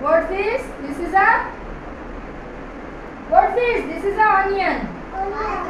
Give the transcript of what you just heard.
What fish? This is a what fish? This is a onion. Onion.